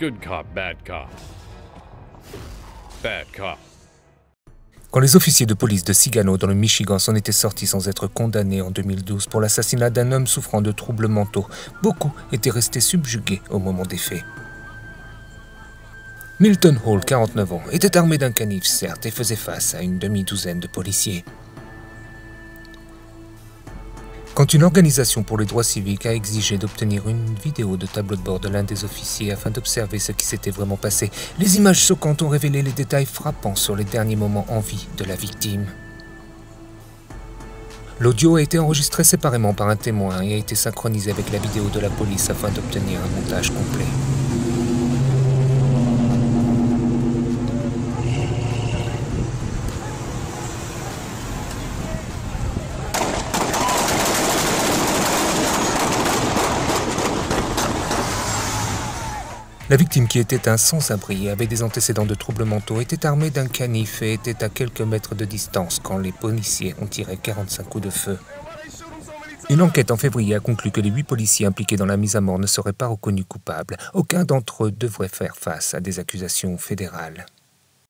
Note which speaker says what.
Speaker 1: Good cop, bad cop. Bad cop.
Speaker 2: Quand les officiers de police de Sigano dans le Michigan s'en étaient sortis sans être condamnés en 2012 pour l'assassinat d'un homme souffrant de troubles mentaux, beaucoup étaient restés subjugués au moment des faits. Milton Hall, 49 ans, était armé d'un canif, certes, et faisait face à une demi-douzaine de policiers. Quand une organisation pour les droits civiques a exigé d'obtenir une vidéo de tableau de bord de l'un des officiers afin d'observer ce qui s'était vraiment passé, les images choquantes ont révélé les détails frappants sur les derniers moments en vie de la victime. L'audio a été enregistré séparément par un témoin et a été synchronisé avec la vidéo de la police afin d'obtenir un montage complet. La victime, qui était un sans-abri et avait des antécédents de troubles mentaux, était armée d'un canif et était à quelques mètres de distance quand les policiers ont tiré 45 coups de feu. Une enquête en février a conclu que les huit policiers impliqués dans la mise à mort ne seraient pas reconnus coupables. Aucun d'entre eux devrait faire face à des accusations fédérales.